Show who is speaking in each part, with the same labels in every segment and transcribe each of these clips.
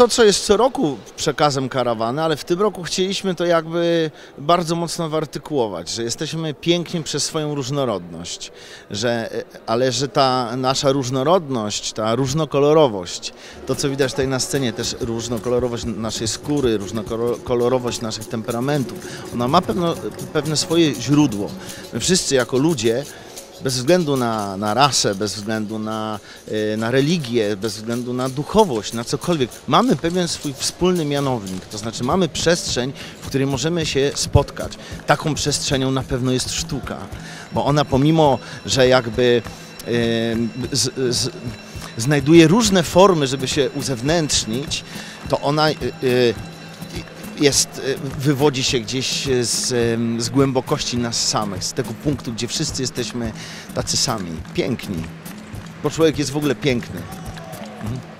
Speaker 1: to, co jest co roku przekazem karawany, ale w tym roku chcieliśmy to jakby bardzo mocno wyartykułować, że jesteśmy piękni przez swoją różnorodność, że, ale że ta nasza różnorodność, ta różnokolorowość, to co widać tutaj na scenie, też różnokolorowość naszej skóry, różnokolorowość naszych temperamentów, ona ma pewno, pewne swoje źródło. My wszyscy jako ludzie bez względu na, na rasę, bez względu na, y, na religię, bez względu na duchowość, na cokolwiek, mamy pewien swój wspólny mianownik, to znaczy mamy przestrzeń, w której możemy się spotkać. Taką przestrzenią na pewno jest sztuka, bo ona pomimo, że jakby y, z, z, znajduje różne formy, żeby się uzewnętrznić, to ona y, jest, e, wywodzi się gdzieś z, z głębokości nas samych, z tego punktu, gdzie wszyscy jesteśmy tacy sami, piękni, bo człowiek jest w ogóle piękny. Mhm.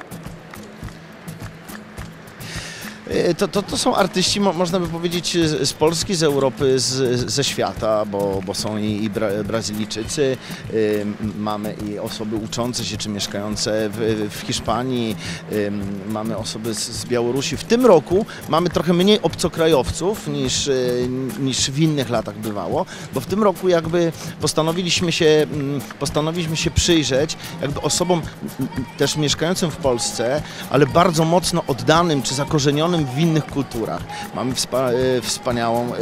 Speaker 1: To, to, to są artyści, można by powiedzieć, z Polski, z Europy, z, ze świata, bo, bo są i, i Bra Brazylijczycy, y, mamy i osoby uczące się czy mieszkające w, w Hiszpanii, y, mamy osoby z, z, Białorusi. W tym roku mamy trochę mniej obcokrajowców niż, y, niż w innych latach bywało, bo w tym roku jakby postanowiliśmy się, postanowiliśmy się przyjrzeć jakby osobom też mieszkającym w Polsce, ale bardzo mocno oddanym czy zakorzenionym w innych kulturach. Mamy wspa e, wspaniałą e,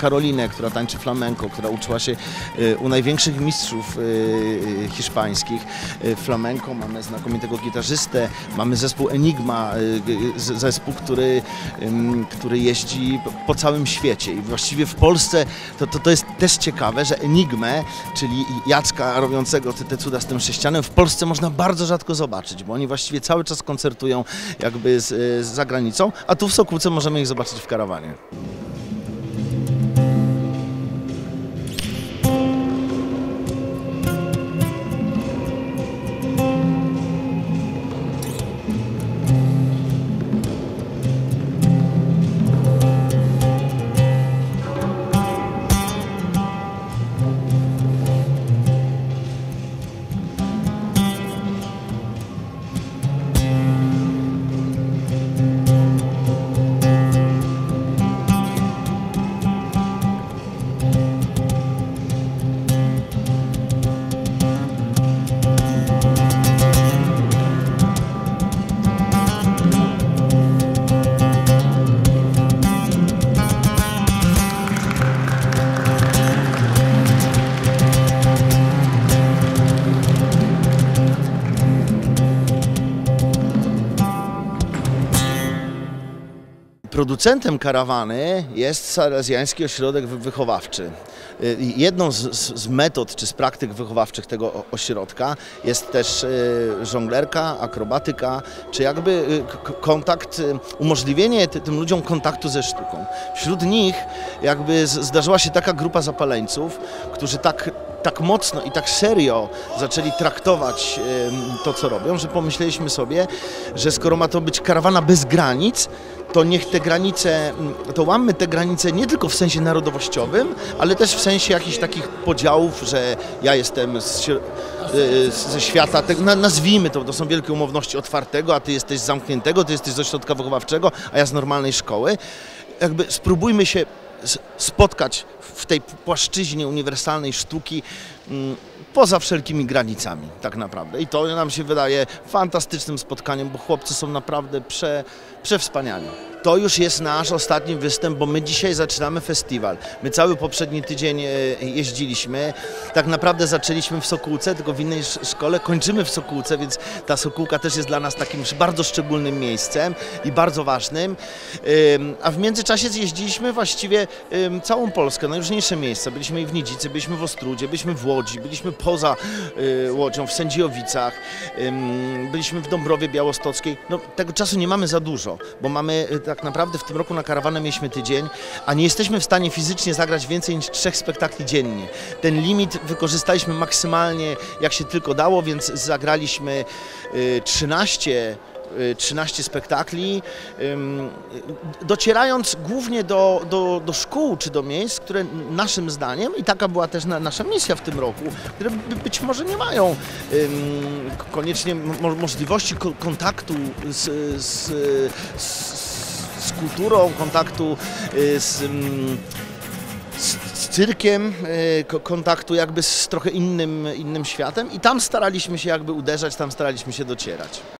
Speaker 1: Karolinę, która tańczy flamenko, która uczyła się e, u największych mistrzów hiszpańskich flamenko. Mamy znakomitego gitarzystę, mamy zespół Enigma, zespół, który, który jeździ po całym świecie i właściwie w Polsce to, to, to jest też ciekawe, że Enigmę, czyli Jacka robiącego te, te cuda z tym sześcianem w Polsce można bardzo rzadko zobaczyć, bo oni właściwie cały czas koncertują jakby z, z za granicą, a a tu w Sokółce możemy ich zobaczyć w karawanie. Producentem karawany jest Salezjański Ośrodek Wychowawczy. Y, jedną z, z, metod czy z praktyk wychowawczych tego ośrodka jest też y, żonglerka, akrobatyka, czy jakby y, kontakt, umożliwienie tym ludziom kontaktu ze sztuką. Wśród nich jakby zdarzyła się taka grupa zapaleńców, którzy tak tak mocno i tak serio zaczęli traktować to, co robią, że pomyśleliśmy sobie, że skoro ma to być karawana bez granic, to niech te granice, mm, to łammy te granice nie tylko w sensie narodowościowym, ale też w sensie jakichś takich podziałów, że ja jestem z, y, ze świata, nazwijmy to, to są wielkie umowności otwartego, a ty jesteś z zamkniętego, ty jesteś z ośrodka wychowawczego, a ja z normalnej szkoły. Jakby spróbujmy się spotkać w tej płaszczyźnie uniwersalnej sztuki mm, poza wszelkimi granicami tak naprawdę. I to nam się wydaje fantastycznym spotkaniem, bo chłopcy są naprawdę prze, przewspaniali. To już jest nasz ostatni występ, bo my dzisiaj zaczynamy festiwal. My cały poprzedni tydzień e, jeździliśmy. Tak naprawdę zaczęliśmy w Sokółce, tylko w innej szkole. Kończymy w Sokółce, więc ta Sokółka też jest dla nas takim bardzo szczególnym miejscem i bardzo ważnym. A w międzyczasie zjeździliśmy właściwie całą Polskę, najróżniejsze miejsca. Byliśmy i w Nidzicy, byliśmy w Ostrudzie, byliśmy w Łodzi, byliśmy poza y, Łodzią, w Sędziowicach, byliśmy w Dąbrowie Białostockiej. No, tego czasu nie mamy za dużo, bo mamy y, tak naprawdę w tym roku na karawanę mieliśmy tydzień, a nie jesteśmy w stanie fizycznie zagrać więcej niż trzech spektakli dziennie. Ten limit wykorzystaliśmy maksymalnie jak się tylko dało, więc zagraliśmy 13 y, y, 13 spektakli, ym, docierając głównie do, do, do szkół czy do miejsc, które naszym zdaniem, i taka była też na, nasza misja w tym roku, które by- być może nie mają koniecznie mo, możliwości ko- kontaktu z, z, z kulturą, kontaktu y, z, ym, z, z cyrkiem, y, ko- kontaktu jakby z trochę innym, innym światem i tam staraliśmy się jakby uderzać, tam staraliśmy się docierać.